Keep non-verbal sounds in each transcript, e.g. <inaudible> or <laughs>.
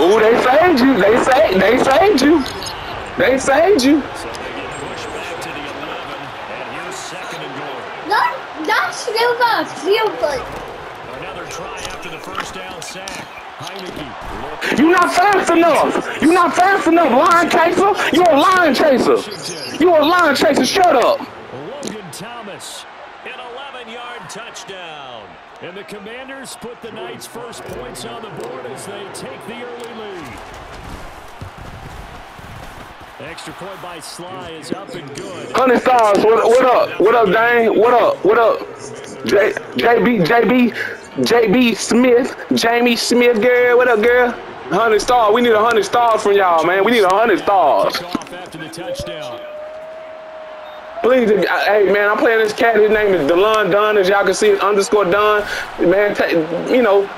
Ooh, they saved you. They saved. They saved you. They saved you. So they get pushed back to the 11, and here's second and goal. Not, not Silva, Silva. Another try after the first down sack. Heinicke You not fast enough. You're not fast enough, line chaser. You're a line chaser. You're a line chaser. Shut up. Logan Thomas, an 11-yard touchdown. And the Commanders put the Knights' first points on the board as they take the early lead. Extra point by Slye is up and good. Honey stars. What, what up? What up, Dane? What up? What up? J, JB, JB, JB Smith, Jamie Smith, girl. What up, girl? Hundred stars. We need a hundred stars from y'all, man. We need a hundred stars. Off after the touchdown. Please, if- hey man, I'm playing this cat. His name is Delon Dunn, as y'all can see, it's underscore Dunn. Man, you know,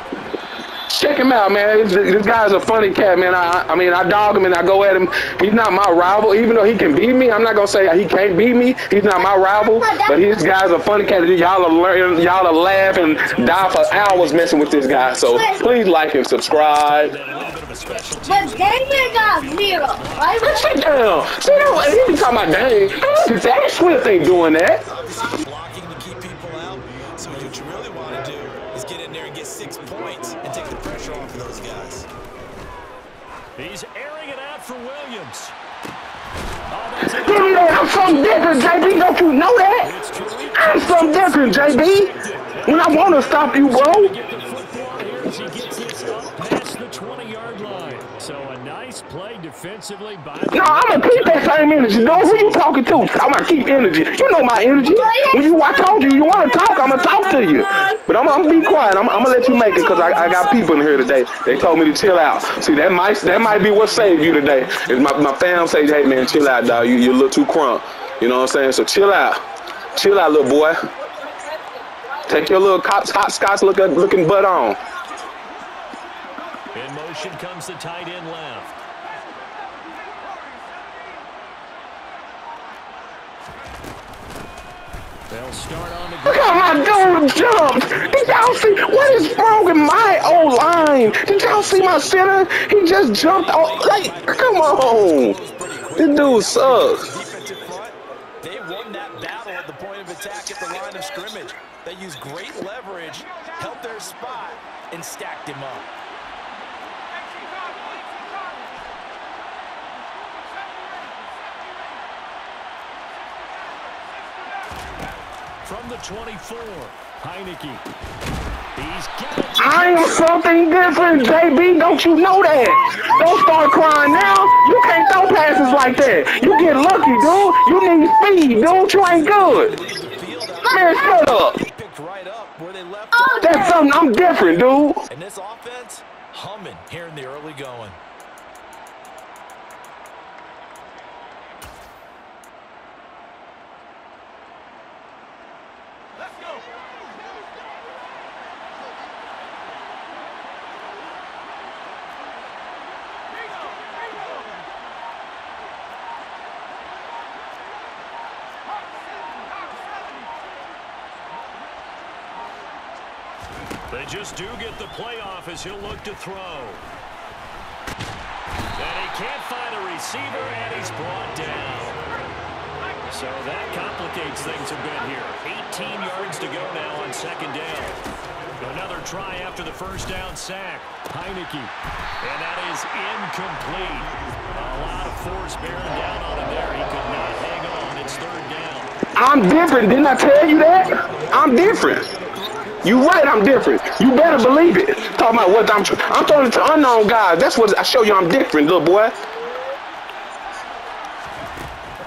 check him out, man. This, this guy's a funny cat, man. I, I mean, I dog him and I go at him. He's not my rival, even though he can beat me. I'm not gonna say he can't beat me. He's not my rival, but this guy's a funny cat. Y'all are learn, y'all are laugh and die for hours messing with this guy. So please like and subscribe. Then a little bit of a special But Daniel got zero. Would Sit down. Sit down. He be talking about dang. Zach Swift ain't doing that. For Williams. Oh, that's Give me that. I'm something different, JB. Don't you know that? I'm something different, JB. When I want to stop you, bro. Nice play defensively by the No, I'm gonna keep that same energy. No, who you talking to? I'm gonna keep energy. You know my energy. When you, I told you, you want to talk, I'm gonna talk to you. But I'm, I'm gonna be quiet. I'm, I'm gonna let you make it because I, I got people in here today. They told me to chill out. See, that might that might be what saved you today. Is my my fam say, hey man, chill out, dog. You you a little too crunk. You know what I'm saying? So chill out, chill out, little boy. Take your little cops hopscotch looking looking butt on. In motion comes the tight end left. They'll start on the Look how my dude jumped. Did y'all see what is wrong with my old line? Did y'all see my center? He just jumped off. Like, come on. This dude sucks. They won that battle at the point of attack at the line of scrimmage. They used great leverage, held their spot, and stacked him up. From the 24. Heinicke. He's got it. I am something different, JB. Don't you know that? Don't start crying now. You can't throw passes like that. You get lucky, dude. You need speed, dude. You ain't good. Man, shut up. Picked right up where they left. That's something I'm different, dude. And this offense, humming here in the early going. They just do get playoff as he'll look to throw. And he can't find a receiver, and he's brought down. So that complicates things a bit here. 18 yards to go now on second down. Another try after the first down sack. Heinicke. And that is incomplete. A lot of force bearing down on him there. He could not hang on. It's third down. I'm different. Didn't I tell you that? I'm different. You right, I'm different. You better believe it. Talking about what I'm I'm throwing it to unknown guys. That's what I show you I'm different, little boy.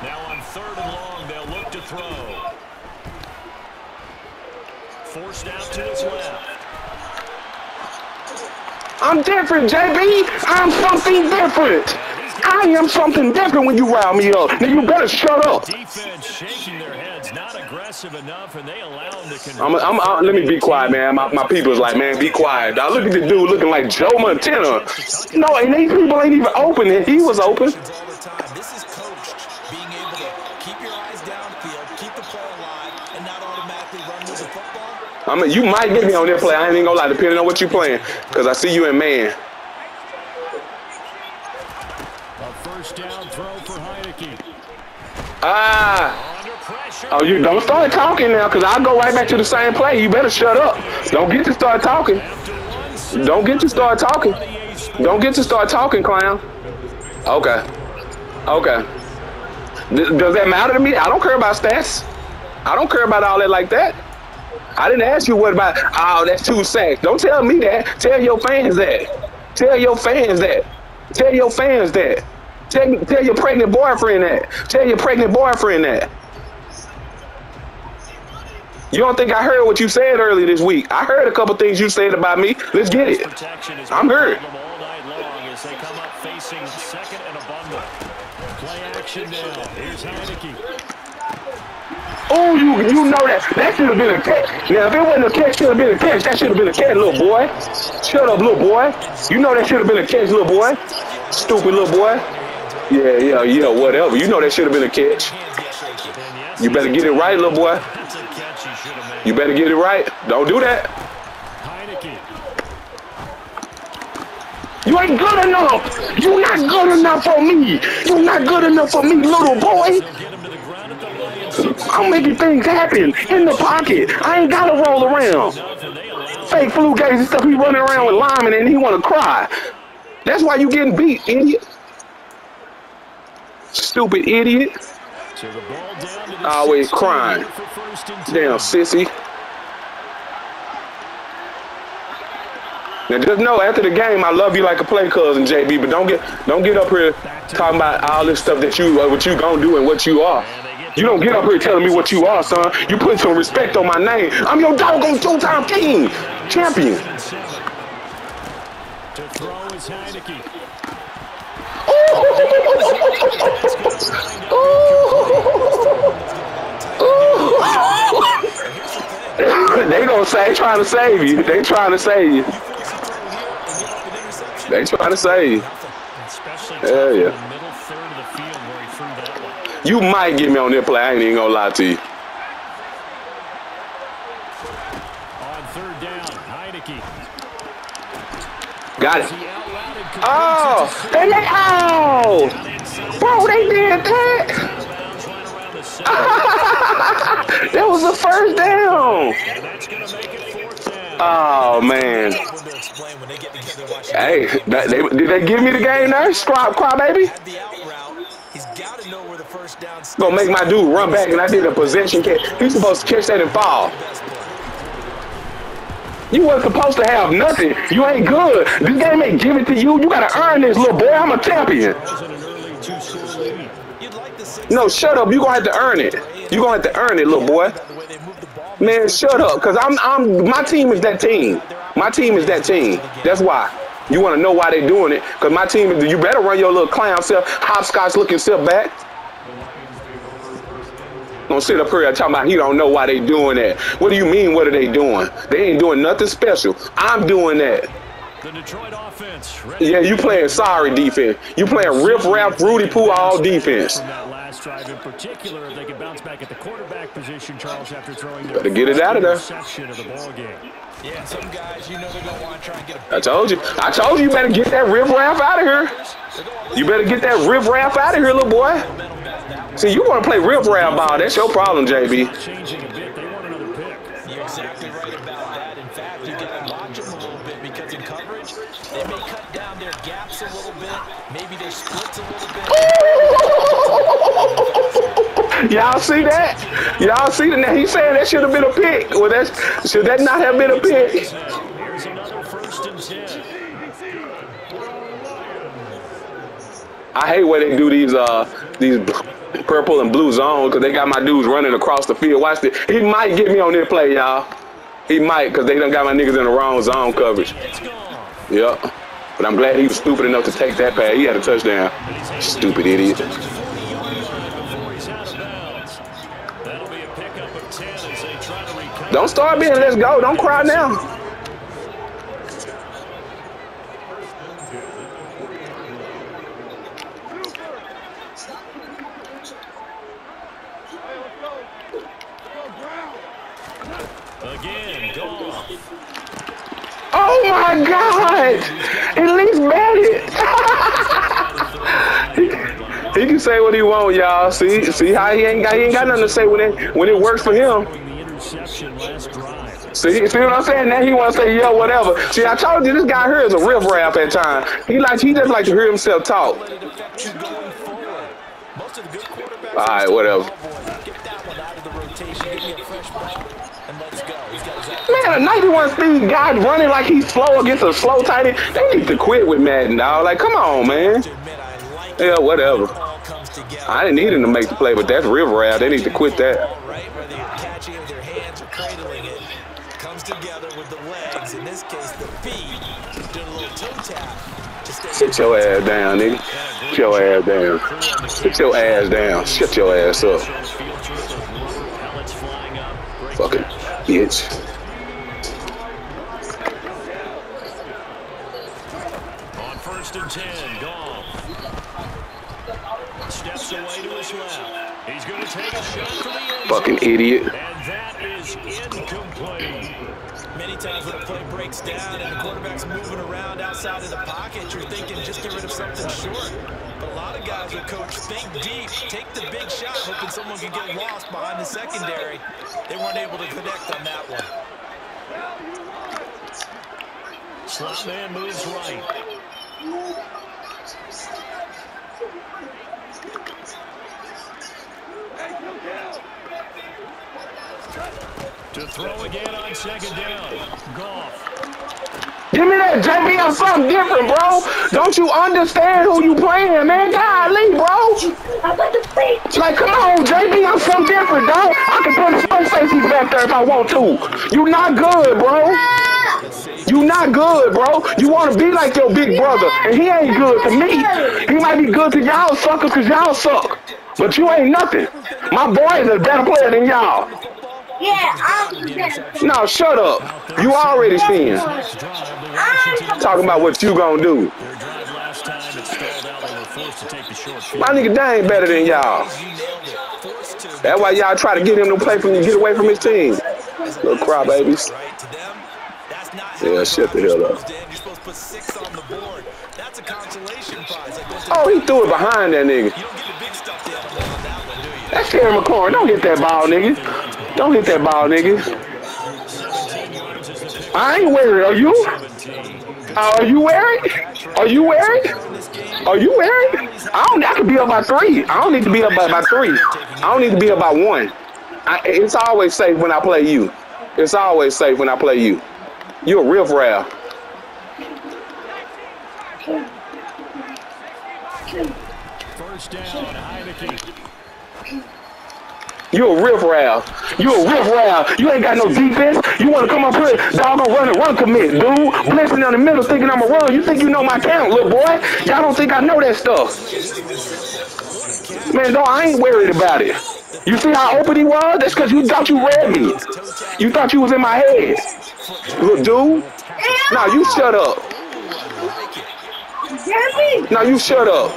Now on third and long, they'll look to throw. Forced out to his left. I'm different, JB. I'm something different. I am something different when you rile me up. Now you better shut up. Defense shaking their heads, not aggressive enough, and they allow him to convert. I'm, I'm, I'm, let me be quiet, man. My, my people's like, man, be quiet. Dog, look at this dude looking like Joe Montana. No, and these people ain't even open. He was open. all the time. This is coached being able to keep your eyes downfield, keep the play alive, and not automatically run with the football. I mean, you might get me on this play. I ain't even gonna lie, depending on what you playing, because I see you in man. A First down throw for Heinicke. Ah. Oh, you don't start talking now, cause I'll go right back to the same play. You better shut up. Don't get to start talking. Don't get to start talking. Don't get to start talking, clown. Okay. Okay. Does that matter to me? I don't care about stats. I don't care about all that like that. I didn't ask you what about, oh, that's two sacks. Don't tell me that. Tell your fans that. Tell your fans that. Tell your fans that. Tell, tell your pregnant boyfriend that. Tell your pregnant boyfriend that. You don't think I heard what you said earlier this week? I heard a couple things you said about me. Let's get it. I'm hurt. all night long as they come up facing second and a bundle. Play action now. Here's Heinicke. Oh, you you know that that should have been a catch. Now, if it wasn't a catch, should have been a catch. That should have been a catch, little boy. Shut up, little boy. You know that should have been a catch, little boy. Stupid little boy. Yeah, yeah, yeah, whatever. You know that should have been a catch. You better get it right, little boy. that's a catch he should have made. You better get it right. Don't do that. You ain't good enough. You not good enough for me. You not good enough for me, little boy. I'm making things happen in the pocket. I ain't gotta roll around. Fake flu games and stuff. He running around with linemen and he wanna cry. That's why you getting beat, idiot. Stupid idiot. So the ball down to the Always crying. here for first and 10. Damn, sissy. Now just know after the game, I love you like a play cousin, JB. But don't get don't get up here talking about all this stuff that you uh, what you gonna do and what you are. You don't get up here telling me what you are, son. You put some respect on my name. I'm your doggone two-time king, champion. To throw is Heinicke. <laughs> they gonna say trying to save you. They trying to save you. They trying to save you. Especially Yeah, tough in yeah. the middle third of the field where he threw that one. You might get me on that play. I ain't even gonna lie to you. On third down, Heinicke. Got it. Oh, they let inside bro, they did that. That was the first down. Oh man. Hey, that, they, did they give me the game there? Cry, cry baby. Out Gonna make my dude run back, and I did a possession catch. He's supposed to catch that and fall. You wasn't supposed to have nothing. You ain't good. This game ain't give it to you. You gotta earn this, little boy. I'm a champion. No, shut up. You gonna have to earn it. You gonna have to earn it, little boy. Man, shut up. Cause I'm, I'm. My team is that team. My team is that team. That's why. You want to know why they doing it? Cause my team is. You better run your little clown self, hopscotch looking self back. Don't sit up here and talking about he don't know why they doing that. What do you mean? What are they doing? They ain't doing nothing special. I'm doing that. The Detroit offense. Yeah, you playing sorry defense. You playing riff raff, Rudy Poo all defense. Last drive in particular, if they could bounce back at the quarterback position, Charles, after throwing their Better get it out of there. of the ball game. Yeah, some guys, you know, they're going to want to try and get a I told you. I told you you better get that riff raff out of here. You better get that riff raff out of here, little boy. See, you want to play riff raff ball. That's your problem, JB. Y'all see that? Y'all see that? He saying that should have been a pick. Well, that's should that not have been a pick? I hate when they do these uh these purple and blue zones because they got my dudes running across the field. Watch this. He might get me on this play, y'all. He might because they done got my niggas in the wrong zone coverage. Yep. But I'm glad he was stupid enough to take that pass. He had a touchdown. Stupid idiot. Don't start being let's go. Don't cry now. Again. Oh my God! At least bet it. <laughs> He can say what he want, y'all. See, see how he ain't got he ain't got nothing to say when it when it works for him. Interception last drive. See, see what I'm saying? Now he want to say yeah, whatever. See, I told you this guy here is a riff raff at times. He like he just like to hear himself talk. Let it affect you going forward. Most of the good quarterbacks. All right, whatever. Get that one out of the rotation. Give me a fresh ball, and let's go. He's got his Man, a 91 speed guy running like he's slow against a slow tight end. They need to quit with Madden, dog. Like, come on, man. to admit I like Yeah, whatever. it all comes together. I didn't need him to make the play, but that's riff raff. They need to quit that. Sit your ass down, nigga. Sit your ass down. Sit your ass down. Shut your ass up. Field trip of work, pellets flying up. Great Fucking bitch. On first and ten, Goff. Steps away to his left. He's going to take a shot for the end Fucking idiot. And that is incomplete. Many times breaks down and the quarterback's moving around outside of the pocket, you're thinking just get rid of something short. But a lot of guys will coach think deep, take the big shot, hoping someone can get lost behind the secondary. They weren't able to connect on that one. Slot man moves right. To throw again on second down. Goff. Give me that JB or something different, bro. Don't you understand who you playing, man? Golly, bro. Like, come on, JB, I'm something different, dog. I can put some safeties back there if I want to. You not good, bro. You not good, bro. You want to be like your big brother, and he ain't good to me. He might be good to y'all suckers because y'all suck. But you ain't nothing. My boy is a better player than y'all. Yeah, I'm the best. No, shut up. You already seeing. Next drive. Talking about what you gonna do. Their drive last time, it stalled out. They were forced to take the short field. My nigga, they ain't better than y'all. You nailed it. Forced to. That's why y'all try to get him to play from get away from his team. Little crybabies. Right to them. That's not Yeah, shut the hell up. You're supposed to put six on the board. That's a consolation prize. Like what's Oh, he threw it behind that nigga. You don't get the big stuff the other way on that one, do you? That's Terry McLaurin. Don't hit that ball, nigga. Don't hit that ball, nigga. 17 yards is the pick. I ain't worried. Are you? 17. Are you worried? Are you worried? Are you worried? I don't. I could be up by three. I don't need to be up by, by three. I don't need to be up by one. I, it's always safe when I play you. It's always safe when I play you. You're a riff raff. First down, Heinicke. You a riff raff. You a riff raff. You ain't got no defense. You want to come up here, dog, I'm run and run commit, dude. Blitzing in the middle, thinking I'm a run. You think you know my count, little boy? Y'all don't think I know that stuff. Man, no, I ain't worried about it. You see how open he was? That's because you thought you read me. You thought you was in my head. Little dude. Now you shut up. Jeremy, Now you shut up.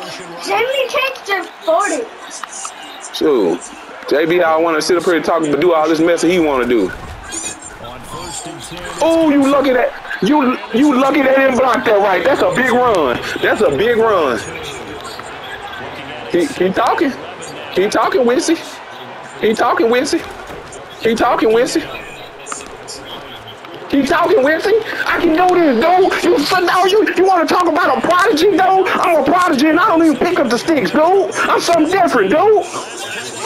Jeremy takes the 40. Shoot. JB, I want to sit up here and talk, but do all this mess that he want to do. On first and 10. Oh, you lucky that you you lucky they didn't block that right. That's a big run. That's a big run. He talking. He talking, Wissy. He talking, Wissy. He talking, Wissy. He talking, Wissy. I can do this, dude. You sit down. Oh, you you want to talk about a prodigy, dude? I'm a prodigy, and I don't even pick up the sticks, dude. I'm something different, dude.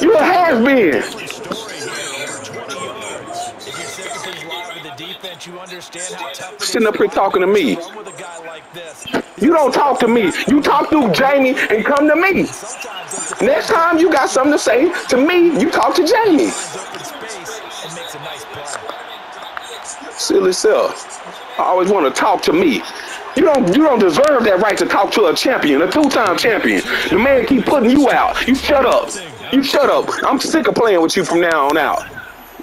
You a has been. If you're second things live with the defense, you understand how tough it is Sitting up here talking to me. run with a guy like this. You don't talk to me. You talk through Jamie and come to me. Next time you got something to say to me, you talk to Jamie. open space and makes a nice play. Silly self. I always want to talk to me. You don't you don't deserve that right to talk to a champion, a two-time champion. The man keep putting you out. You shut up. You shut up. I'm sick of playing with you from now on out.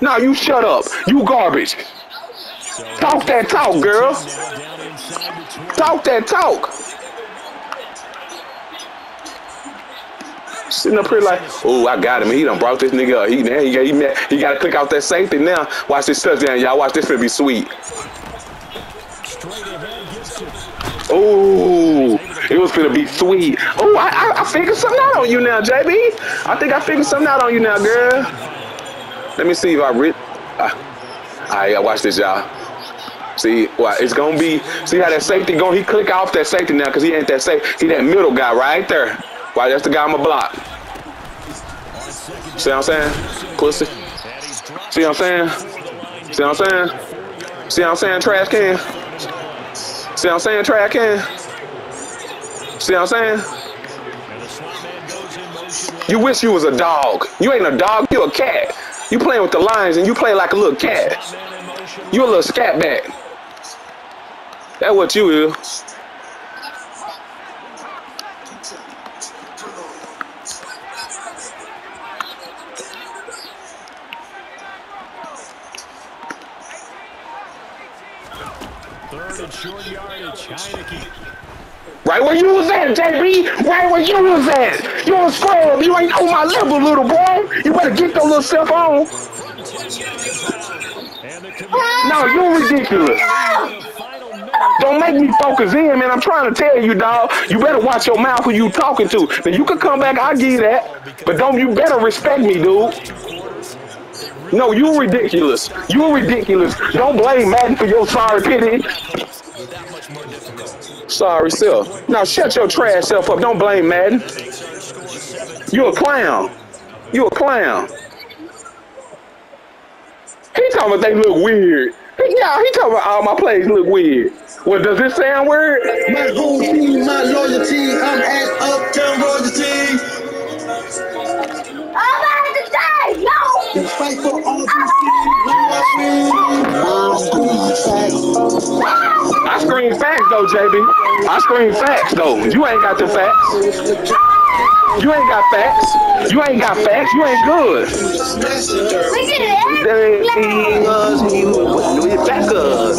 Now you shut up. You garbage. Talk that talk, girl. Down inside the 20. Talk that talk. Sitting up here like, oh, I got him. He done brought this nigga up. He now he got he, he got to click out that safety now. Watch this touchdown, y'all. Watch this finna be sweet. Ooh, It was gonna be sweet. Oh, I, I, I figured something out on you now, JB. I think I figured something out on you now, girl. Let me see if I read. Uh, all right, watch this, y'all. See, well, it's gonna be. See how that safety going? He click off that safety now because he ain't that safe. He that middle guy right there. Why? That's the guy my block. See what I'm saying? Pussy. See what I'm saying? See what I'm saying? See what I'm saying? Trash can. See what I'm saying? Trash can. See what I'm saying? You wish you was a dog. You ain't a dog. You a cat. You playing with the lions and you play like a little cat. You a little scat back. That's what you is. Third and short yardage. Heinicke. Right where you was at, JB. Right where you was at. You a scrub. You ain't on my level, little boy. You better get your little self on. No, you ridiculous. Don't make me focus in, man. I'm trying to tell you, dog. You better watch your mouth who you talking to. Now you can come back, I'll give you that. But don't you better respect me, dude. No, you ridiculous. You ridiculous. Don't blame Madden for your sorry pity. That much more difficult. Sorry self. Now shut your trash self up. Don't blame Madden. You a clown. You a clown. He talking about they look weird. He, yeah, he talking about all my plays look weird. Well, does this sound weird? My whole team, my loyalty, I'm at Uptown Royalty. I'm And fight for all these things. I scream facts though, JB. I scream facts though. You ain't got the facts. You ain't got facts. You ain't got facts. You ain't good. We get it There every he was. He was we back up.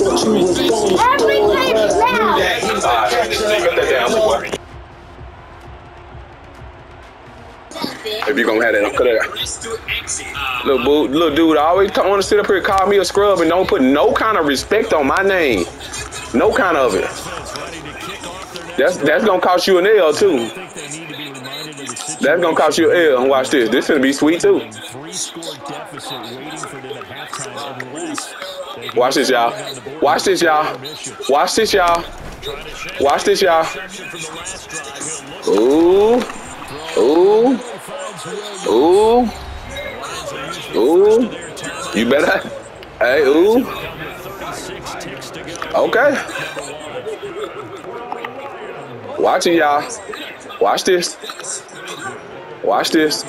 every place now. If you gonna have that, cut it out. Little boo, little dude, I always want to sit up here and call me a scrub and don't put no kind of respect on my name. No kind of it. That's that's gonna cost you an L too. That's gonna cost you an L. Watch this. This gonna be sweet too. Watch this, y'all. Watch this, y'all. Watch this, y'all. Watch this, y'all. look Ooh, ooh. Ooh, ooh. You better. Hey, ooh. Come with 36 ticks to go. Okay. Watch it, y'all. Watch this. Watch this.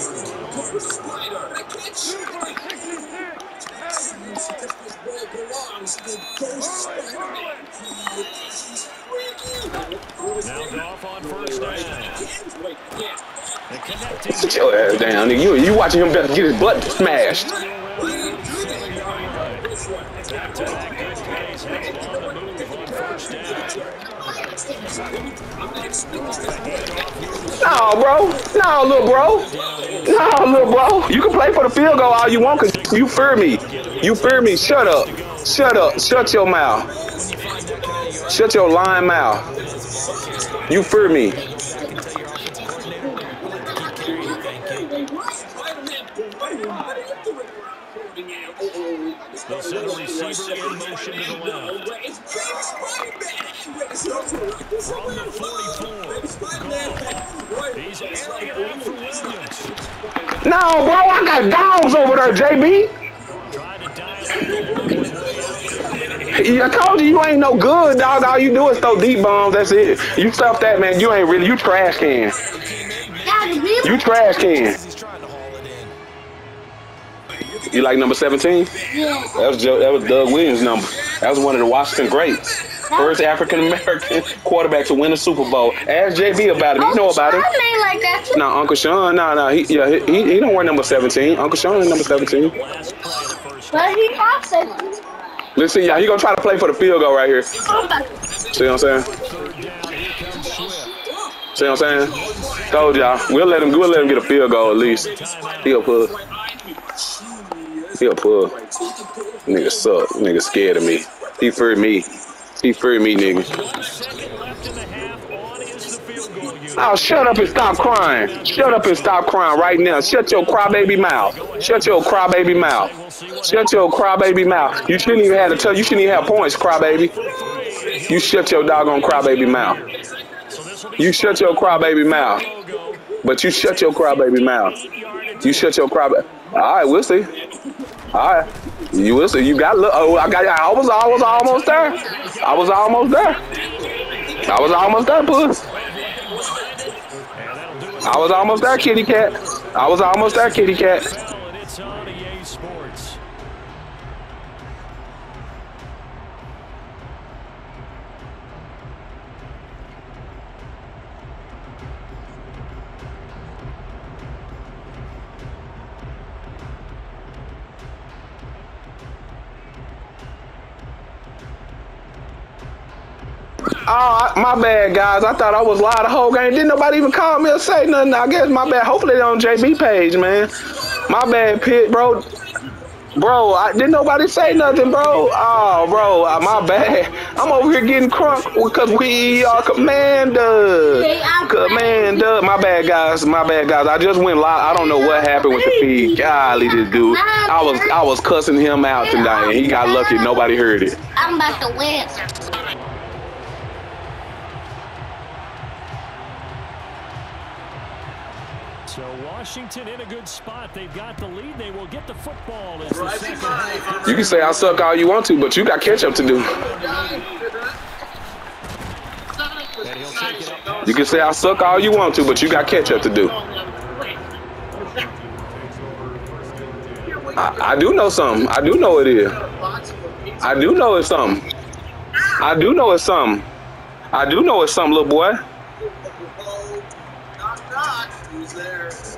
Now Goff on first down. Sit your ass down. nigga. You you watching him get his butt smashed. No, bro. No, little bro. No, little bro. You can play for the field goal all you want because you fear me. You fear me. Shut up. Shut up. Shut your mouth. Shut your lying mouth. You fear me. They'll send a receiver in motion to the left. From the 44. He's airing it out for Williams. No, bro. I got dogs over there, JB. Trying to dial it. I told you you ain't no good, dog. All you do is throw deep bombs. That's it. You stuff that, man. You ain't really. You trash can. Yeah, the people. You trash can. You like number 17? Yeah. That was Joe, that was Doug Williams' number. That was one of the Washington greats. First African American <laughs> quarterback to win a Super Bowl. Ask JB about him. He know about it. Uncle Sean like that. too. No, Uncle Sean. No, no. He, yeah, he, he, don't wear number 17. Uncle Sean is number 17. Last play of the first But he talks it. Listen, y'all. He gonna try to play for the field goal right here. See what I'm saying? third down. Here comes Swift. See what I'm saying? Told y'all. We'll let him. We'll let him get a field goal at least. He'll pull. He'll pull. Nigga suck. Nigga scared of me. He feared me. He feared me, nigga. One second left in the half. On is the field Oh, shut up and stop crying. Shut up and stop crying right now. Shut your crybaby mouth. Shut your crybaby mouth. Shut your crybaby mouth. You shouldn't even have to tell. You shouldn't even have points, crybaby. You shut your doggone crybaby mouth. You shut your crybaby mouth. But you shut your crybaby mouth. You shut your crybaby. All right, we'll see. All right, you will see. You got. Look. Oh, I got. I was. I was almost there. I was almost there. I was almost there, puss. I was almost there, kitty cat. I was almost there, kitty cat. Oh, I- my bad, guys. I thought I was live the whole game. Didn't nobody even call me or say nothing. I guess my bad. Hopefully they on JB page, man. My bad, Pit, bro. Bro, I, didn't nobody say nothing, bro. Oh, bro, uh, my bad. <laughs> I'm over here getting crunk because we are commander. Commander. My bad, guys. My bad, guys. I just went live. I don't know what happened with the feed. Golly, this dude. I was I was cussing him out tonight, and he got lucky. Nobody heard it. I'm about to win. Washington in a good spot. They've got the lead. They will get the football as the. You can say I suck all you want to, but you got catch up to do. And he'll take it up. You can say I suck all you want to, but you got catch up to do. I, I do know something. I do know it is. I do know it's something. I do know it's something. I do know it's something, little boy. Who's there?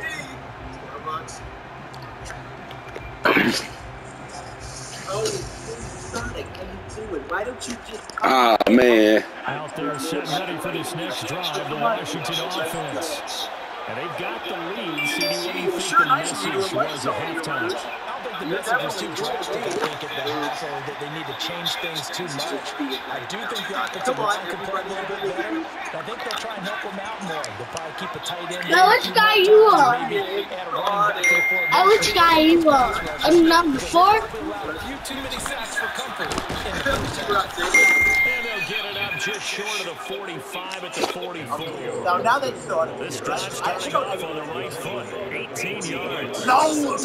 Ah man. Out there, set ready for this next drive, the Washington offense. And they've got the lead. CD, what do you think the message was at halftime? I think the message is too drastic. I think at the half that they need to change things too much. I do think the offensive line could play a little bit better. I think they'll try and help them out more. They'll probably keep a tight end. Now, which guy you are? Maybe add a running back there for a I which guy you are? I'm number four. allowed a few too many sacks for comfort in the first half. And they'll get it up just short of the 45 at the 44. Now, now they started. This drive started off on the right foot, 18 yards. No, no,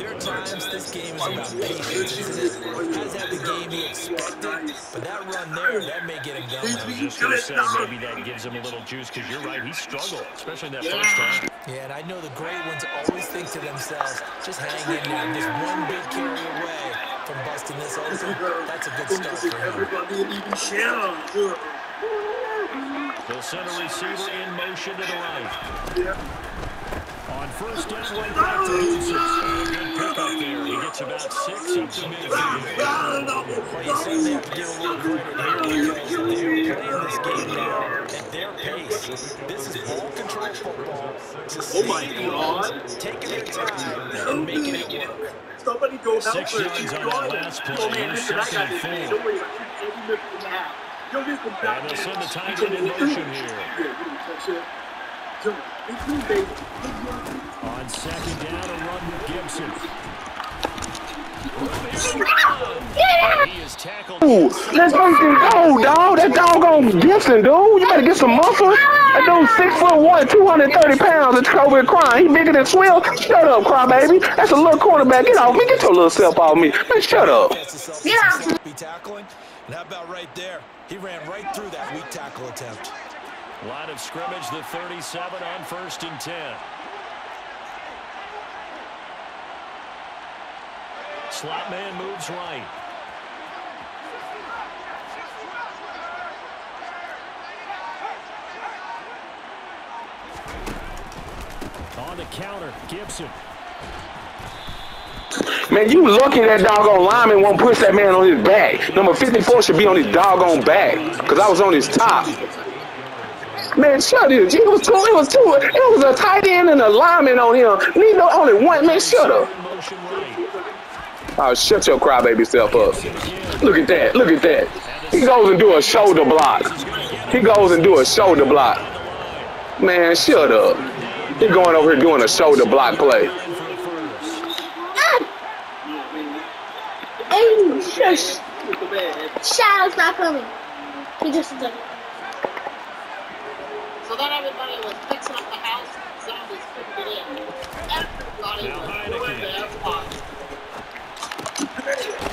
There are times this game is about patience, isn't it? Has had the game he expected, but that run there, that may get him I was going. just going to say maybe that gives him a little juice because you're right, he struggled, especially in that first time. Yeah, and I know the great ones always think to themselves, just hang in there, just one big carry away from busting this open. That's a good start for him. Everybody even share. They'll send a receiver in motion to the right. On first down, right back to Gibson. Good there. He gets about six up the midfield. Well, you certainly have to give a little credit here because they're playing this game now at their pace. This is ball control football, sustained runs, taking their time, and making it work. Somebody go help Six yards on that last play. Oh, man, listen, I second got this. and man. four. Don't worry about it. She's every minute and a half. Yo, is And they'll send the tight end in motion here. On second down, a run with Gibson. Ooh, let's fucking go, dog. That doggone Gibson, dude. You better get some muscle. That dude's six foot one, 230 pounds, and over crying. He bigger than Swill. Shut up, crybaby. That's a little quarterback. Get off me. Get your little self off me. Man, shut up. Yeah. Sloppy tackling. And how about right there? He ran right through that weak tackle attempt. Line of scrimmage, the 37 on first and 10. Slot man moves right. On the counter, Gibson. Man, you lucky that doggone lineman won't push that man on his back. Number 54 should be on his doggone back. Because I was on his top. Man, shut it. It was two. It was two. It was a tight end and a lineman on him. Need no only one. Man, shut up. Oh, shut your crybaby self up. Look at that. Look at that. He goes and do a shoulder block. He goes and do a shoulder block. Man, shut up. He going over here doing a shoulder block play. Shush. Shadow's not coming. He just then everybody was fixing up the house. Zombies couldn't get in. Everybody Now was Heineken. doing their part.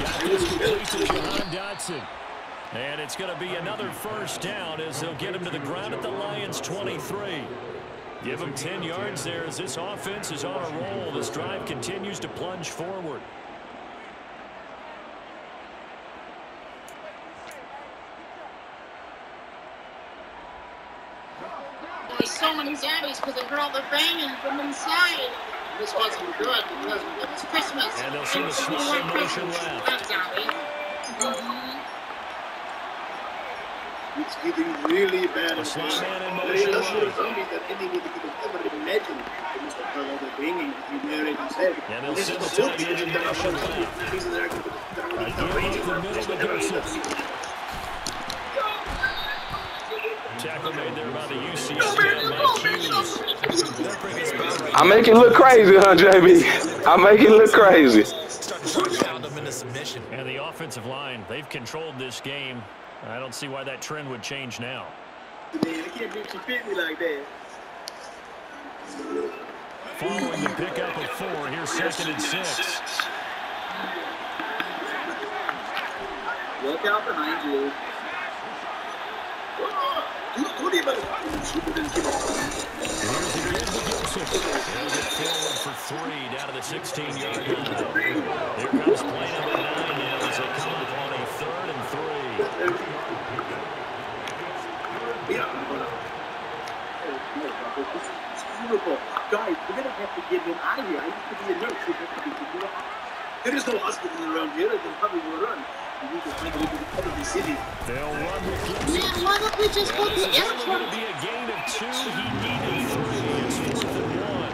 Got this complete to Jahan Dotson. And it's going to be another first down as they'll get him to the ground at the Lions 23. Give him 10 yards there as this offense is on a roll. This drive continues to plunge forward. There was so many zombies because they heard all the banging from inside. This wasn't good because it was Christmas. And they'll see the people slow want motion left. Right, zombies. It's getting really bad. The slot man in There motion are so many left. zombies that anybody could have ever imagined. It was like all the banging that you already said. And they'll This send is the still tight end in that are motion so many left. pieces that are going to- that are going to Again, be up the middle to Tackle made there by the UCF man, Mike Hughes. I make it look crazy, huh, JB? I make it look crazy. Starting to try to pound them into submission. And the offensive line, they've controlled this game. I don't see why that trend would change now. Man, I can't believe she fit me like that. Following the pickup of four, here's second and six. Look out behind you. Who, who you believe? She didn't give a Here's again to Joseph. He'll get forward for three down to the 16-yard line. Here comes play number nine now as they come up on a third and Yeah, this is horrible. Guys, we're gonna have to get him out of here. I used to be a nurse. We have to be you know, There is no hospital around here. I They probably will run. We need to find a way to cover the city. They'll run Man, why don't we just go to the It's only going to be a gain of two. He needed three. It's fourth and one.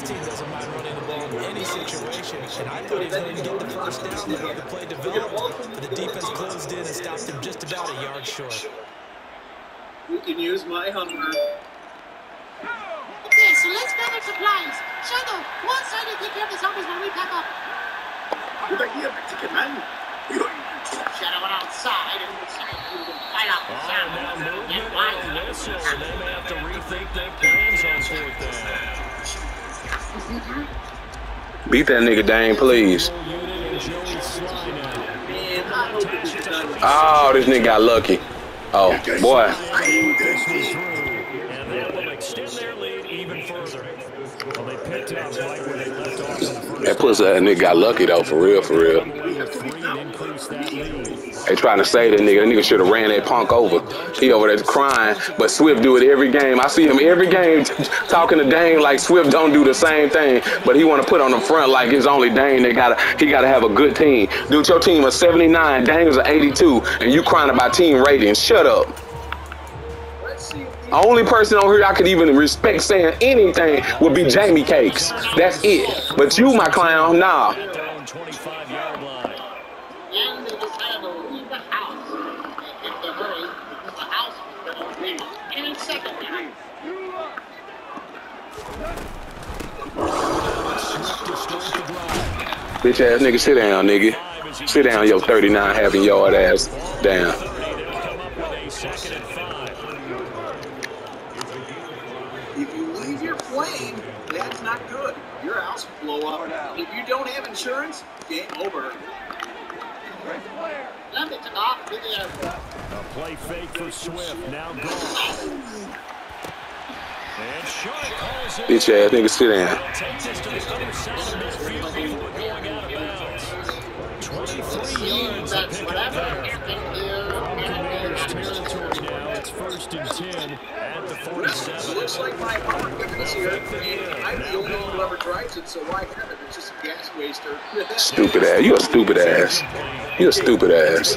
This team doesn't mind running the ball in any situation. And I thought he was going to get the first down the way the play developed. But the defense closed in and stopped him just about a yard short. You can use my Hummer. Okay, so let's gather supplies. Shadow, one side and take care of the zombies when we pack up. Good idea, Mexican man. Shadow went outside and decided we would fight off the Oh, now zombies. movement Get with wise. the whistle. And they may have to rethink their plans on fourth down. Beat that nigga Dane, please. Oh, this nigga got lucky. Oh, boy. That pussy that nigga got lucky though, for real, for real. They trying to say that nigga. That nigga should have ran that punk over. He over there crying, but Swift do it every game. I see him every game <laughs> talking to Dane like Swift don't do the same thing, but he want to put on the front like it's only Dane. They gotta he gotta have a good team. Dude, your team is 79, Dane's an 82, and you crying about team ratings. Shut up. Only person on here I could even respect saying anything would be Jamie Cakes. That's it. But you, my clown, nah. At their own 25-yard line. And they decided to leave the house. They had to hurry because the house was going to be any second now. Bitch ass nigga, sit down, nigga. Sit down, your 39 having yard ass down. 30, they'll come up with a second and five. If you leave your plane, that's not good. Your house will blow up. If you don't have insurance, game over. Then they to the. A play fake for Swift, now gone. And calls it. Bitch ass nigga, sit down. 23 yards to That's pick whatever happened here. Commanders territory now. It's first and 10 at the 47. Looks like my Hummer is here. And I'm the only one who ever drives it, so why have it? It's just a gas waster. Stupid ass. You a stupid ass. You a stupid ass.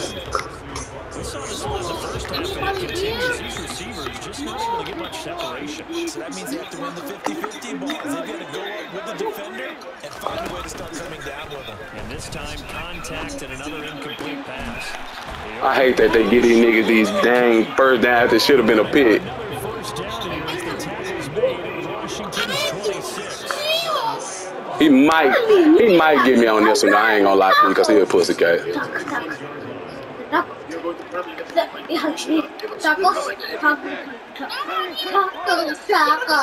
and find a way to start coming down with them. And this time, contact and another incomplete pass. I hate that they get these niggas these dang first downs that should have been a pick. Another first down here as the tackle's made at Washington's 26. He might, he might get me on this one. I ain't gonna lie to you because he a pussy cat.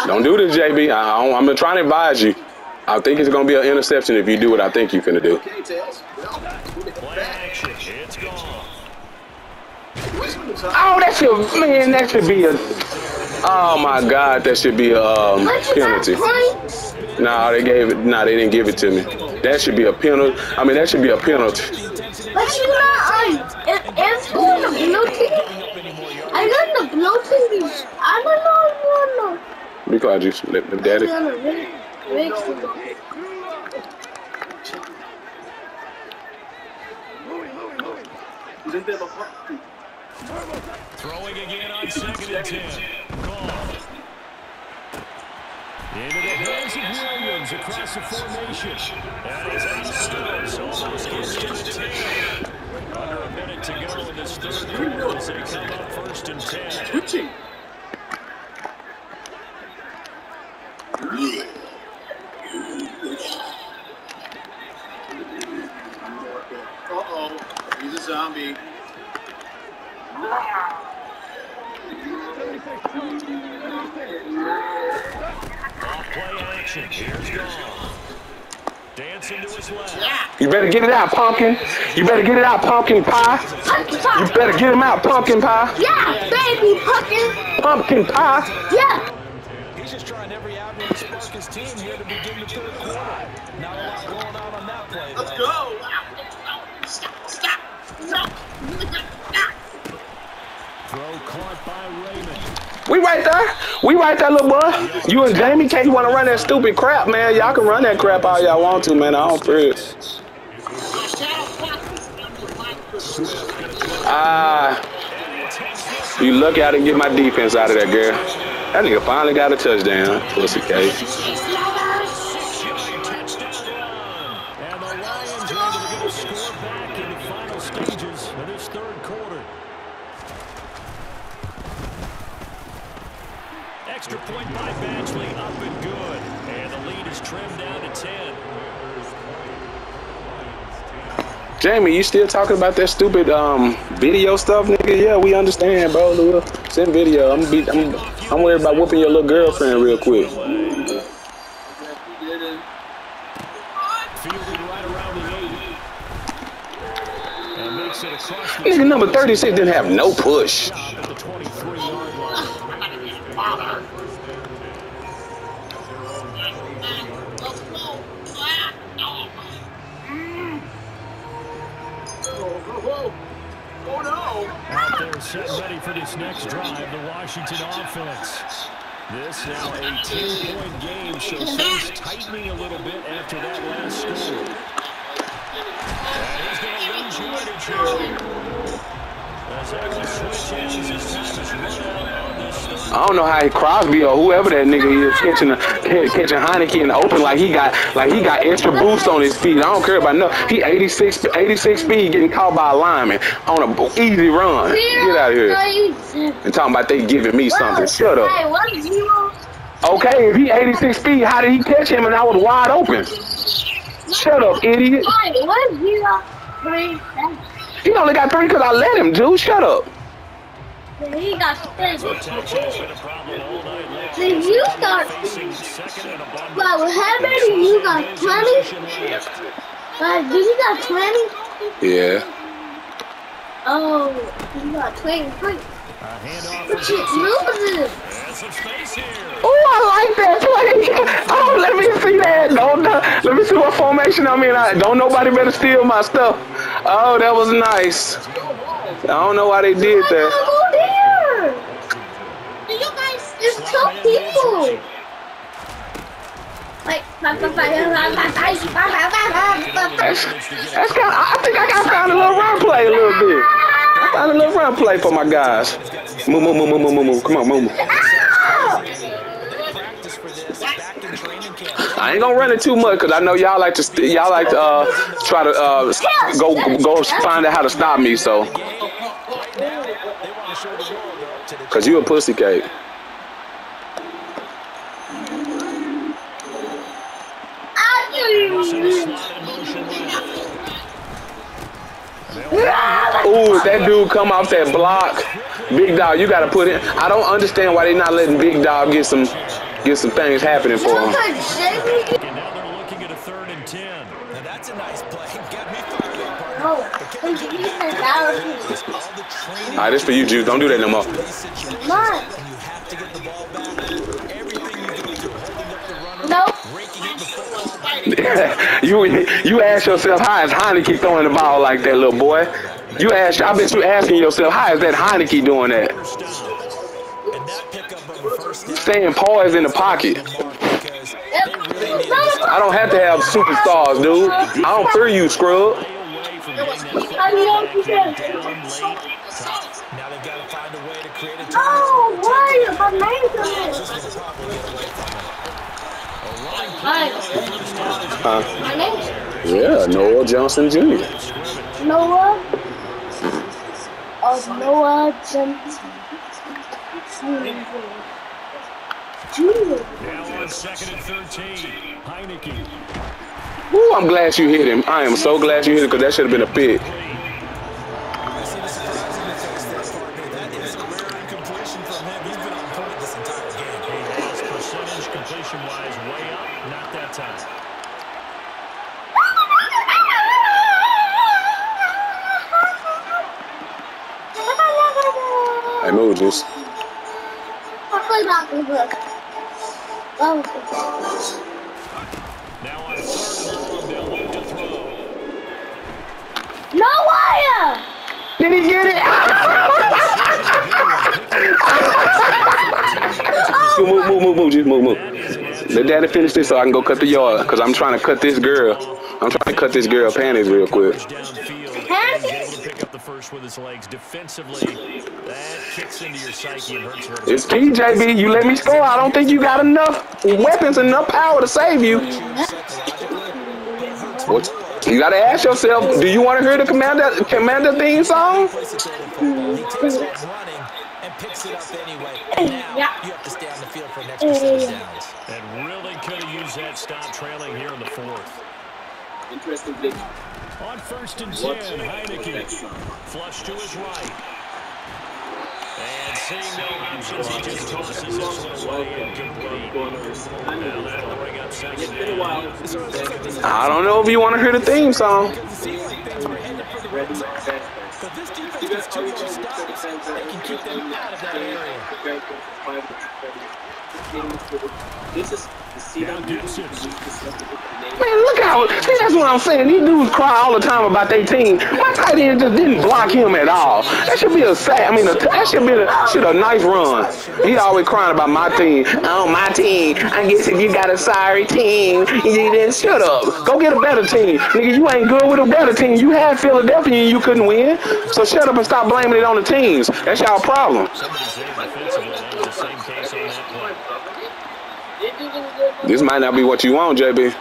Don't do this, JB. I, I, I'm trying to advise you. I think it's gonna be an interception if you do what I think you're gonna do. Okay, Tails. Well, who they come Play back? action. It's gone. Oh, that should, man, that should be a. Oh my God, that should be a um, What you got penalty. points? No, they gave it. No, they didn't give it to me. That should be a penalty. I mean, that should be a penalty. But you not on. It, it's on the blue team. I got the blue team. I don't know. I don't know. Be quiet, juice. Let, let daddy. Throwing again on second and 10. Call. Into the hands of Williams across the formation. That is out of bounds. Almost the 10. Under a minute to go in this third quarter as they come up first and 10. Switching. Uh-oh. He's a zombie. Off play action. Here's. Dancing to his left. You better get it out, pumpkin. You better get it out, pumpkin pie. Pumpkin You better get him out, pumpkin pie. Yeah, baby pumpkin. Pumpkin pie. Yeah. He's just trying every avenue his team here to begin the third quarter. Not a lot going on on that play, Let's though. go. Stop, stop, stop. Stop. Throw caught by Raymond. We right there. We right there, little boy. You and Jamie can't want to run that stupid crap, man. Y'all can run that crap all y'all want to, man. I don't fear it. Ah, you lucky I didn't get my defense out of that girl. That nigga finally got a touchdown. Pussy cake. Touchdown run. And the Lions are able to get a score back in the final stages of this third quarter. Extra point by Batchley, up and good. And the lead is trimmed down to 10. Jamie, you still talking about that stupid um video stuff, nigga? Yeah, we understand, bro. Send video. I'm be, I'm, I'm worried about whooping your little girlfriend real quick. Fielded right around the 80. And makes it across the Nigga number 36 didn't have no push. Set ready for this next drive, the Washington offense. This now a 10-point game, so things tightening a little bit after that last score. And he's going to lose yardage here. As that will switch ends, his time is run out on this third I don't know how Crosby or whoever that nigga is catching a, catching Heinicke in the open like he got like he got extra boost on his feet. I don't care about no. He 86 86 speed getting caught by a lineman on a easy run. Get out of here. And talking about they giving me something. Shut up. Okay, if he 86 speed, how did he catch him and I was wide open? Shut up, idiot. Hey, what zero? He only got three because I let him, dude. Shut up. All night long. Then you got. Facing second and a bump. But how many you got? Twenty. Like, did you got twenty? Yeah. Oh, you got twenty-three. A handoff But for you losing. And some space. Oh, I like that play. <laughs> Oh, let me see that. Don't, uh, let me see what formation I'm in. I, don't nobody better steal my stuff. Oh, that was nice. I don't know why they did that. Go there. You guys, There's two people. Like, That's, that's kind. I think I got found a little run play a little bit. I found a little run play for my guys. Move, move, move, move, move, move, move. Come on, move. move. Practice for this back in training camp. I ain't gonna run it too much because I know y'all like to y'all like to uh, try to uh, go go find out how to stop me. So, cause you a pussy cake. Ooh, that dude come off that block, big dog, you gotta put in. I don't understand why they not letting big dog get some get some things happening for him. And now they're looking at a third and ten. Now that's a nice play. Me. All right, this for you, Juice. Don't do that no more. no. <laughs> you you ask yourself how is Heinicke throwing the ball like that, little boy? You ask. I bet you asking yourself how is that Heinicke doing that? Down Staying poised in the pocket. mark because they really need this. I don't have to have superstars, dude. I don't fear you, scrub. Stay away from getting that I know you football did. down late. Now they've got to find a way to create a Oh, why? My name's on it. This will probably get away from them. Hi. Huh? My name's Yeah, Noah Johnson Jr. Noah. Oh, Noah Johnson. Junior. Now on second and 13. Heinicke. Woo, I'm glad you hit him. I am so glad you hit him because that should have been a pick. I see the surprise in the face there, partner. That is a rare incompletion from him. He's been on point this No wire. Did he get it? move, move, move, move, Juice, move, move. Let daddy finish this so I can go cut the yard because I'm trying to cut this girl. I'm trying to cut this girl panties real quick. Downfield. Hands? He's able to pick up the first with his legs. Defensively, that kicks into your psyche and hurts her. It's key, JB. You let me score. I don't think you got enough weapons, enough power to save you. What? You gotta ask yourself, do you want to hear the commander commander theme song? Place it there to football. He takes off running and picks it up anyway. And now Yeah. you have to stay on the field for an extra set downs. And really could have used that stop trailing here in the fourth. Interesting thing. On first and 10, Heinicke. Flush to his right. And seeing no options, he just tosses this one away incomplete. Now that'll bring up second It's been a down. I don't know if you want to hear the theme song. It seems like things were headed for the Ready, Reds. fast, But this defense gets too many stops. They can keep them out of that area. This is Man, look how see that's what I'm saying. These dudes cry all the time about their team. My tight end just didn't block him at all. That should be a sad. I mean, a, that should be a, should a nice run. He always crying about my team. Oh, my team. I guess if you got a sorry team, you didn't shut up. Go get a better team, nigga. You ain't good with a better team. You had Philadelphia and you couldn't win. So shut up and stop blaming it on the teams. That's y'all problem. Somebody saying defensively, that was the same case on that play. This might not be what you want, JB.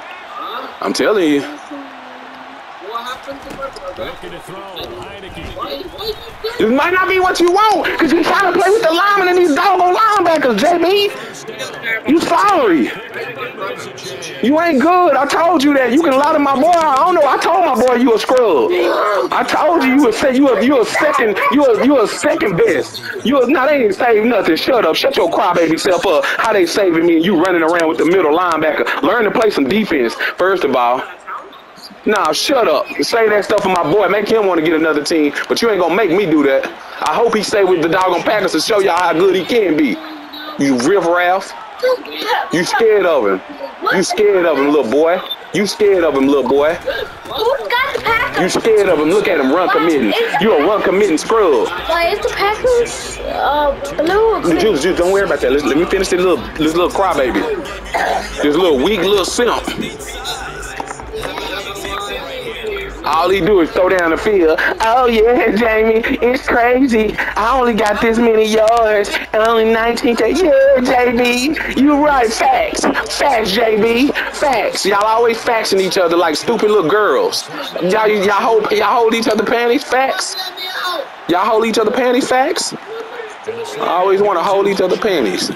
I'm telling you. What happened to my brother? Looking to throw. Heinicke. Why, why This might not be what you want, because you trying to play with the linemen and these doggone linebackers, JB. You sorry. You ain't good. I told you that. You can lie to my boy. I don't know. I told my boy you a scrub. I told you you would say you a you a second you a you a second best. You a, nah, they ain't save nothing. Shut up. Shut your crybaby self up. How they saving me and you running around with the middle linebacker. Learn to play some defense first of all. Nah, shut up. Say that stuff for my boy. Make him want to get another team, but you ain't gonna make me do that. I hope he stay with the doggone Packers to show y'all how good he can be. You riff raff. You scared of him. You scared of him, little boy. You scared of him, little boy. Who's got the pack You scared of him. Look at him run committing. You a run committing scrub. Why is the Packers uh, blue? Jules, Jules, don't worry about that. Let's, let me finish this little this little crybaby. This little weak little simp. All he do is throw down the field. Oh yeah, Jamie, it's crazy. I only got this many yards and only 19. T- yeah, JB, you right. Facts, facts, JB, facts. Y'all always faxing each other like stupid little girls. Y'all, y'all hold, y'all hold each other panties. Facts. Y'all hold each other panties. Facts. I always want to hold each other panties.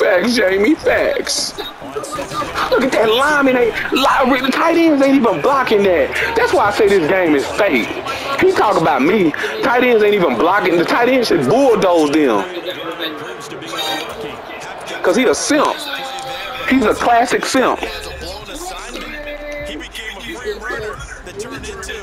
Facts, Jamie. Facts. Look at that lineman. Ain't, li- the tight ends ain't even blocking that. That's why I say this game is fake. He talk about me. Tight ends ain't even blocking. The tight ends should bulldoze them. Cause he a simp. He's a classic simp.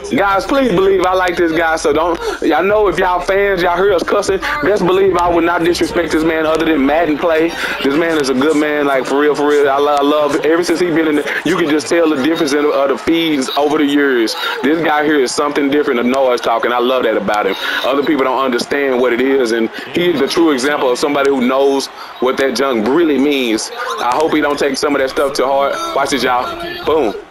Guys, please believe I like this guy. So don't. Y'all know if y'all fans, y'all hear us cussing. Best believe I would not disrespect this man other than Madden play. This man is a good man, like for real, for real. I love, I love ever since he been in. The, you can just tell the difference in the, of the feeds over the years. This guy here is something different than Noah's talking. I love that about him. Other people don't understand what it is, and he's the true example of somebody who knows what that junk really means. I hope he don't take some of that stuff to heart. Watch this, y'all. Boom.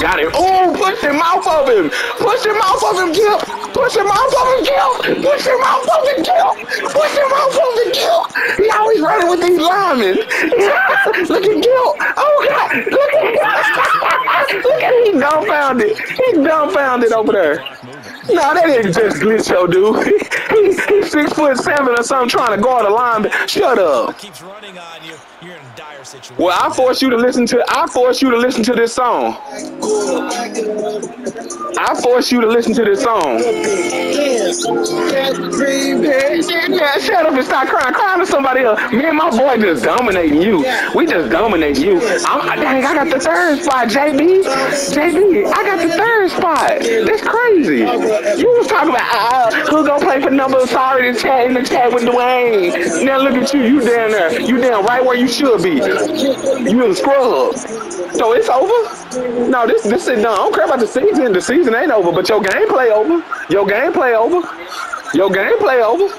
Got him. Oh, push him off of him. Push him off of him, Gil. Push him off of him, Gil. Push him off of him, Gil. Push him off of him, Gil. He always running with these linemen. <laughs> Look at Gil. Oh, God. Look at him. <laughs> Look at him. He's dumbfounded. He's dumbfounded over there. No, that ain't just glitch, yo, dude. <laughs> He, he's six foot seven or something trying to guard a lineman. Shut up. keeps running on you. You're in a dire Well, I force you to listen to. I force you to listen to this song. I force you to listen to this song. Shut up and stop crying. Crying to somebody else. Me and my boy just dominating you. We just dominating you. I'm, dang, I got the third spot, JB. JB, I got the third spot. That's crazy. You was talking about uh, who gonna play for number? Sorry to chat in the chat with Dwayne. Now look at you. You down there. You down right where you should be. You the scrub. So it's over? No, this this is done. I don't care about the season. The season ain't over, but your gameplay over. Your gameplay over. Your gameplay over.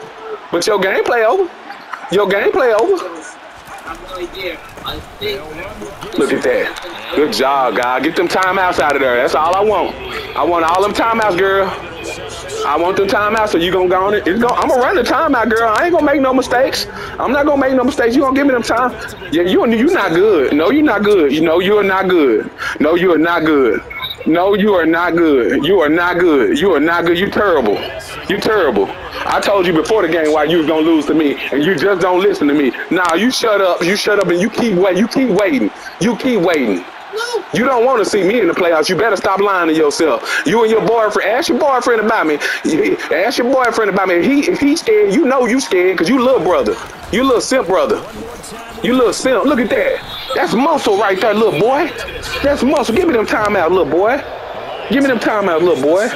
But your gameplay over. Your gameplay over. Look at that. Good job, guy. Get them timeouts out of there. That's all I want. I want all them timeouts, girl. I want them timeout, so you gonna go on it. Gonna, I'm gonna run the timeout, girl. I ain't gonna make no mistakes. I'm not gonna make no mistakes. You gonna give me them time? Yeah, you you not good. No, you're not good. You know you are not good. No, you are not good. No, you are not good. You are not good. You are not good. You terrible. You terrible. I told you before the game why you was gonna lose to me, and you just don't listen to me. Nah, you shut up. You shut up, and you keep wait. You keep waiting. You keep waiting. You don't want to see me in the playoffs. You better stop lying to yourself. You and your boyfriend. Ask your boyfriend about me. Ask your boyfriend about me. If he if he's scared, you know you scared because you little brother. You little simp brother. You little simp. Look at that. That's muscle right there, little boy. That's muscle. Give me them timeout, little boy. Give me them timeout, little boy.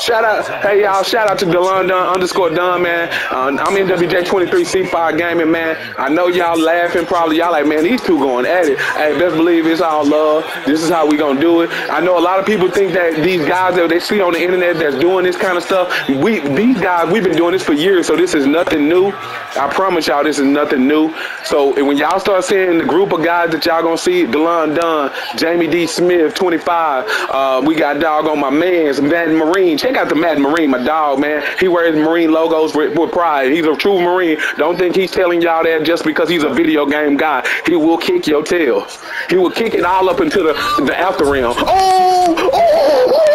Shout out, hey y'all, shout out to DeLon Dunn underscore Dunn, man. Uh, I'm in WJ23C5 Gaming, man. I know y'all laughing probably. Y'all like, man, these two going at it. Hey, best believe it's all love. This is how we gonna do it. I know a lot of people think that these guys that they see on the internet that's doing this kind of stuff, we these guys, we've been doing this for years, so this is nothing new. I promise y'all this is nothing new. So when y'all start seeing the group of guys that y'all gonna see, DeLon Dunn, Jamie D. Smith, 25, uh, we got dog on my man's Madden Marine. Check out the Mad Marine, my dog, man. He wears Marine logos with, with pride. He's a true Marine. Don't think he's telling y'all that just because he's a video game guy. He will kick your tail. He will kick it all up into the, the after rim. Oh! oh!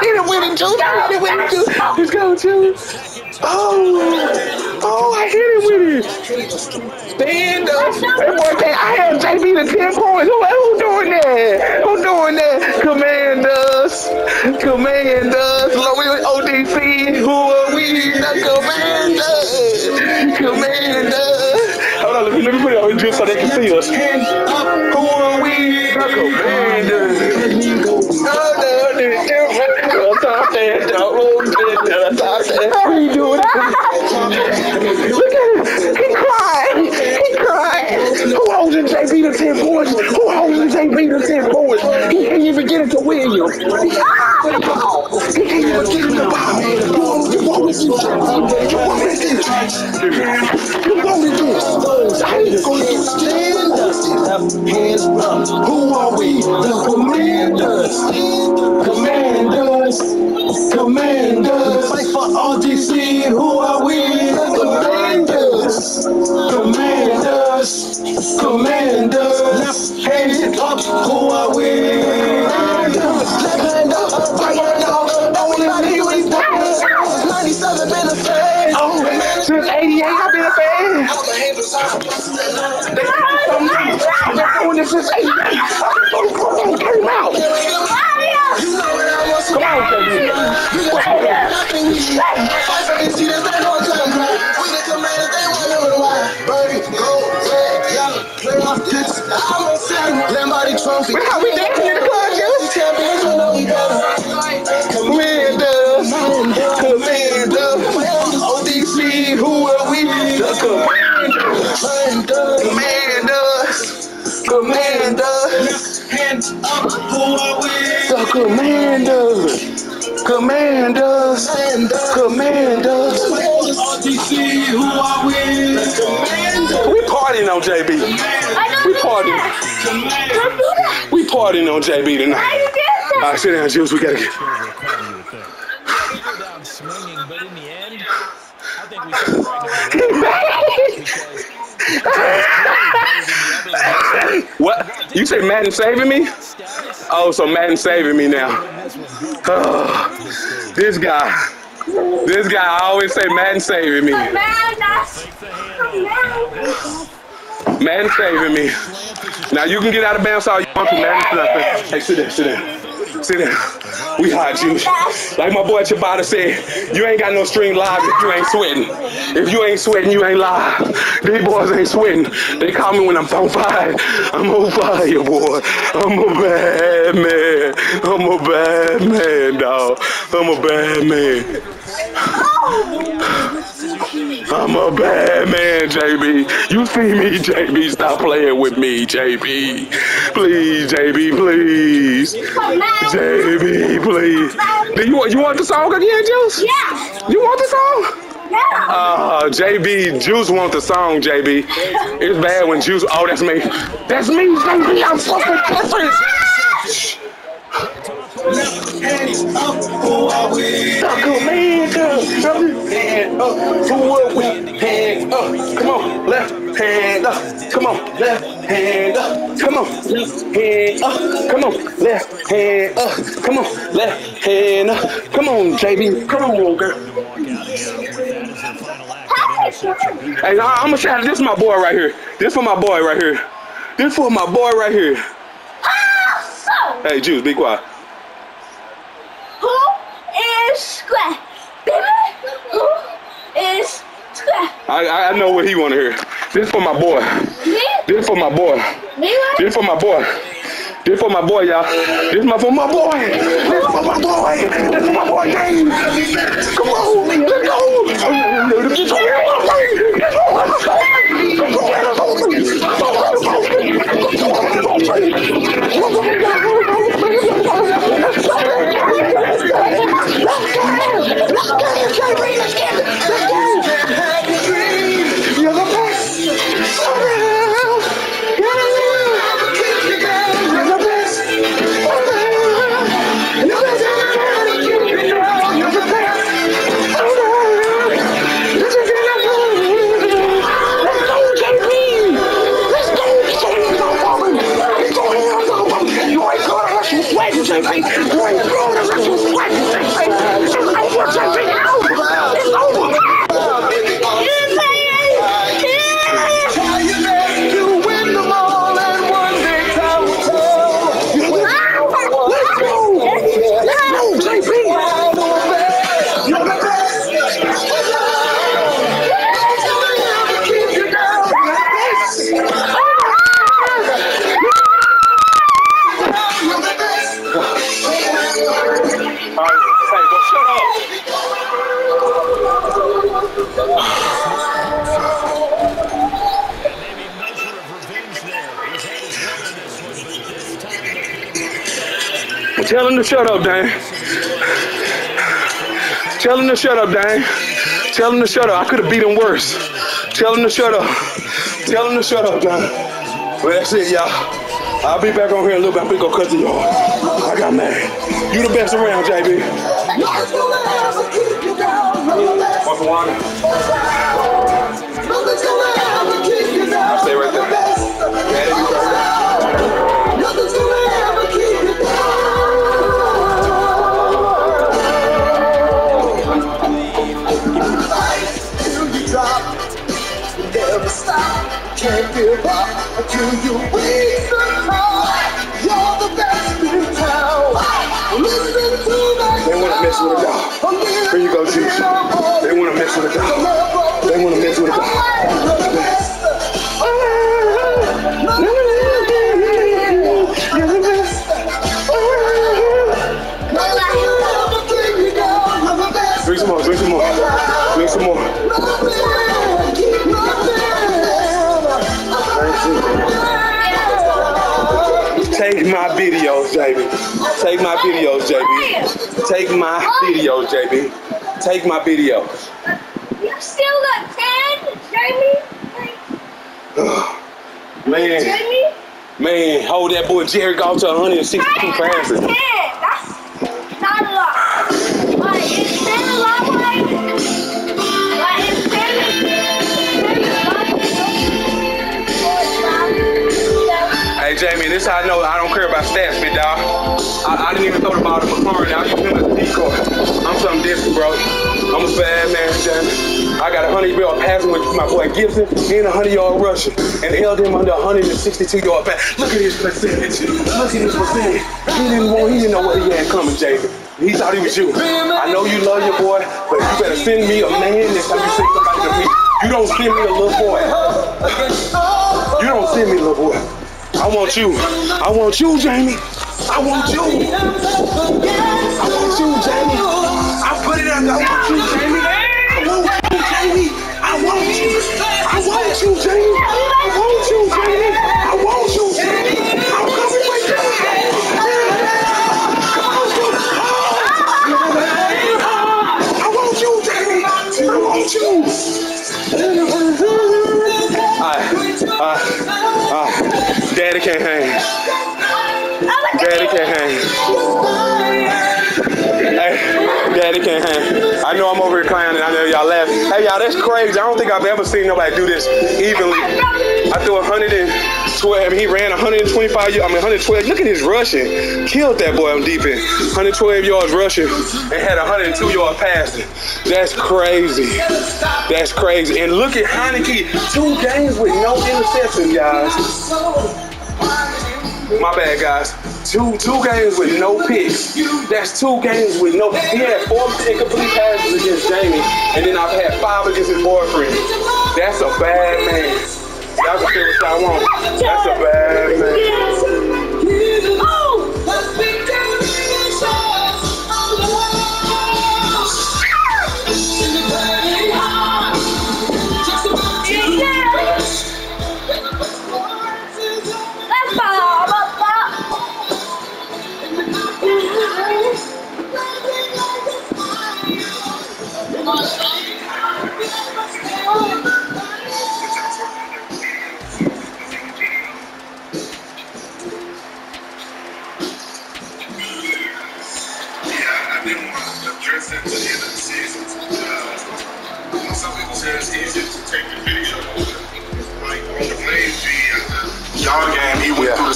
Hit it with it, Juice. Hit it with it, Juice. Let's go, Juice. Oh! Oh, Oh, oh, I hit it with it. Stand up. That boy. I had JB to 10 points. Who, who doing that? Who doing that? Command Commanders. Commanders. ODC. Who are we? The Commanders. Commanders. Hold on, let me, let me put it on just so they can see us. Who are we? The Commanders. Oh, no, no, no. Top that, dog. Top JB J. ten boys. Oh, who holds the J. Peterson boys? He can't even get it to Williams. He can't even get it to Bob. You want with you? You want with you? You want with this? I ain't gonna get stand up. Hands up. Who are we? The commanders. Commanders. Commanders. Fight for RGC. Who are we? The commanders. Commanders. Commanders. Left hand up. Who are we? Left hand up. Right hand up. Only me with 97 been a fan. Oh, since 88, I've been a fan. They been doing this since 88. Come on, came out. Come on, baby. Lamborghini trophy. Look how we dancing in the club, Juice. Champions, you know we better. Commanders, commanders, ODC, who are we? The commanders, commanders, commanders, Hands up, who are we? the commanders, commanders, commanders. RTC, who are we? We partying on JB. We partying. We partying on JB tonight. All right, sit down, Juice. We gotta get. Go down swinging, but in the end, I think we saw right What? You say Madden saving me? Oh, so Madden saving me now. Oh, this guy. This guy, I always say Madden saving me. Madden saving me. Now you can get out of bounds all you want to, Madden. Hey, sit down, sit down. Sit down. We hot, Juice. Like my boy Chibata said, you ain't got no string live if you ain't sweating. If you ain't sweating, you ain't live. These boys ain't sweating. They call me when I'm on fire. I'm on fire, boy. I'm a bad man. I'm a bad man, dog. I'm a bad man. I'm a bad man, JB. You see me, JB. Stop playing with me, JB. Please, JB, please. JB, please. Do you want you want the song again, Juice? Yeah. You want the song? Yeah. Uh, JB, Juice want the song, JB. It's bad when Juice. Oh, that's me. That's me, JB. I'm fucking <laughs> different. Hands up, who are we? The commander. Hand up. Who are we? Hand up. Come on. Left hand up. Come on. Left hand up. Come on. Left hand up. Come on. Left hand up. Come on. Left hand up. Come on, JB. Come on, girl. Hey, I- I'm gonna shout. This is my boy right here. This for my boy right here. This for my boy right here. Hey, Juice, be quiet. Who is square? Baby, who is square? I, I I know what he wanna hear. This for my boy. Me? This for my boy. Me, right? This for my boy. This for my boy, y'all. This my for my boy. This for my boy. This for my boy, James. Come on, let's go. This is where I'm going. This is where I'm going. This is where I'm going. This is where I'm going. You're him to shut up. I could have beat him worse. Tell him to shut up. Tell him to shut up, Dan. Well, that's it, y'all. I'll be back on here in a little bit. I'm gonna go cut the yard. I got mad. You the best around, JB. Want some water? I'll stay right there. Can't give up until you reach the top. You're the best in town. Listen to that. They wanna mess with a dog. Here you go, Juice. They wanna mess with a dog. They wanna mess with a dog. Drink Take my videos, JB. Take my videos, JB. Take my videos, JB. Take my videos. You still got 10, Jamie? Man, man, hold that boy Jared Goff to 162 passes. Jamie, this how I know I don't care about stats, big dog. I, I didn't even throw the ball to McLaurin. I used him as a decoy. I'm something different, bro. I'm a bad man, Jamie. I got a hundred yard passing with my boy Gibson and a hundred yard rushing, and held him under a 162 yard pass. Look at his percentage. Look at his percentage. He didn't want. He didn't know what he had coming, Jamie. He thought he was you. I know you love your boy, but you better send me a man next time you send somebody to me. You don't send me a little boy. You don't send me a little boy. I want you. I want you, Jamie. I want you. I want you, Jamie. I put it out. I want you, Jamie. Daddy can't hang. Daddy can't hang. Hey, Daddy can't hang. I know I'm over here clowning. I know y'all laughing. Hey, y'all, that's crazy. I don't think I've ever seen nobody do this evenly. I threw 112. I mean, he ran 125. I mean, 112. Look at his rushing. Killed that boy on deep end. 112 yards rushing and had 102 yards passing. That's crazy. That's crazy. And look at Heinicke. Two games with no interception, guys. My bad, guys. Two two games with no picks. That's two games with no. He had four incomplete passes against Jamie, and then I've had five against his boyfriend. That's a bad man. Y'all can say what y'all want. That's a bad man.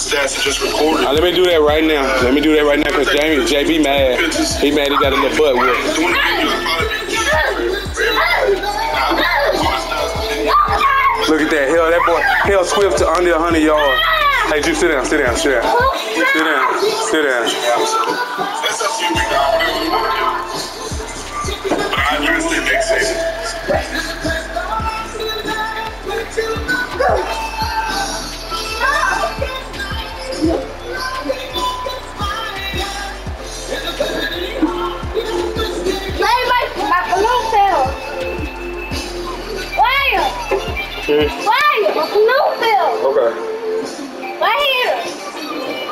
Stats and just recorded. Uh, let me do that right now. Let me do that right now because Jamie, JB mad. He mad he got a little butt whip. Doing the video would probably be easier for everybody. Now, watch the video. Look at that. Hell, that boy, hell Swift to under 100 yards. Hey, Juice, sit down, sit down, sit down. Sit down, sit down. That's up to you, big dog. Whatever you want to do. But I addressed it next season. serious? No Millville. Okay. Right here.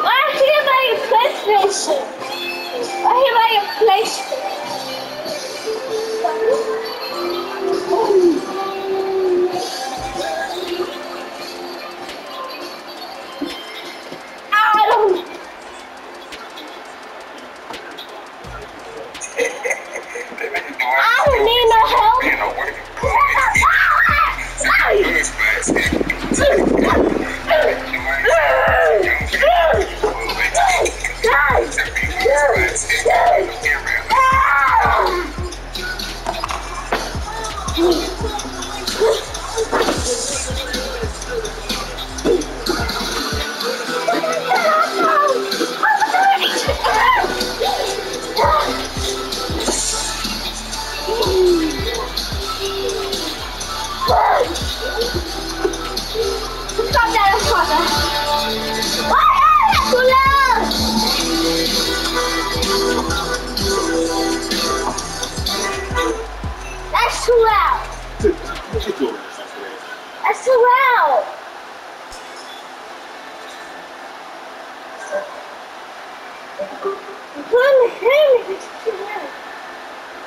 Right here by your PlayStation. Right here by your PlayStation.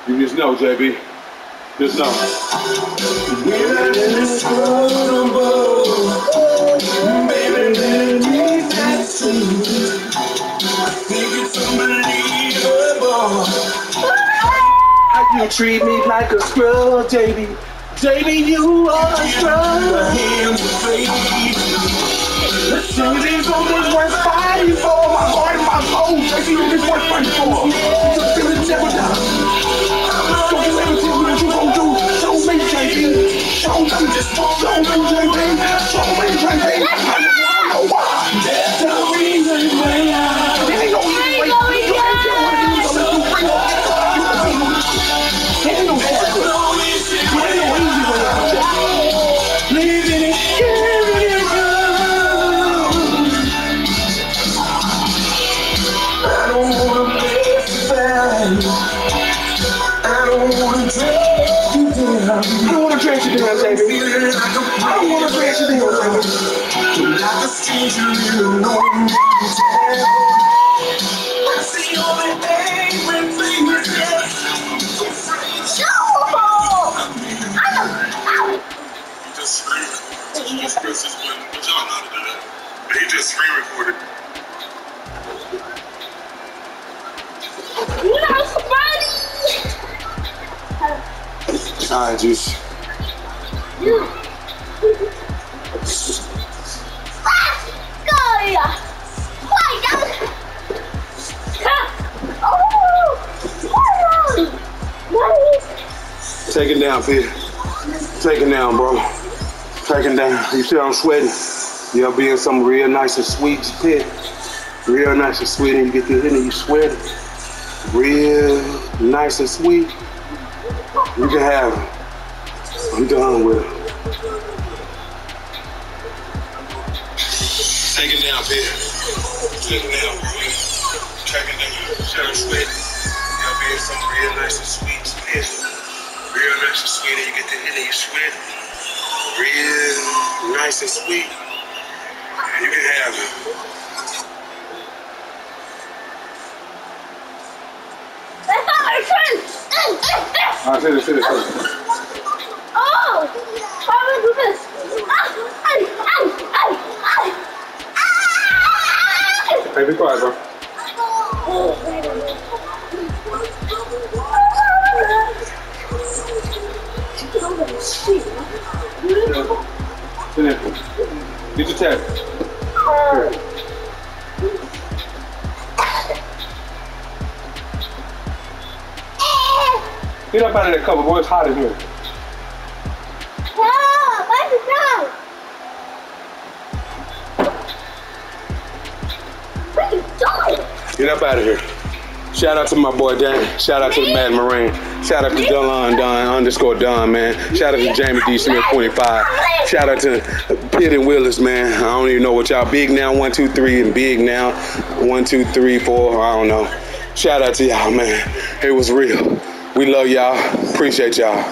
You just know, JB. Just know. How you treat me like a scrub, JB? JB, you are a scrub. JB, something worth fighting for. My heart and my soul. JB, this worth fighting for. It's a feeling never die. Show me, show me. Show me. I don't wanna drag you down, baby. I don't wanna drag you down, baby. Like a stranger you know me I see all the everything you He just screaming. He just Chris is winning. But y'all know how to do that. But he just screen recorded. No, somebody. All right, juice. Take it down, Peter. Take it down, bro. Take it down. You see I'm sweating? You'll be in some real nice and sweet pit. Real nice and sweet, and you get to hit and you sweat. Real nice and sweet. You can have it. I'm done with it. Take it down, bro. Take it down. Shut up, sweat. You'll be in some real nice and sweet pit. Real nice and sweet, and you get to hit and you sweat. Real nice and sweet. And you can have it. That's not my friend. All right, sit it, sit it, sit it. Oh, how do I do this? Ah, ay, ay, ay. Hey, be quiet, bro. Sit in. Get your tag. Get up out of that cover, boy. It's hot in here. Ah, where's the dog? Get up out of here. Shout out to my boy Dan. Shout out to the Mad Marine. Shout out to Delon Don underscore Don, man. Shout out to Jamie D. Smith 25. Shout out to Pitt and Willis, man. I don't even know what y'all big now, one, two, three, and big now. One, two, three, four. I don't know. Shout out to y'all, man. It was real. We love y'all. Appreciate y'all.